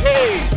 hey!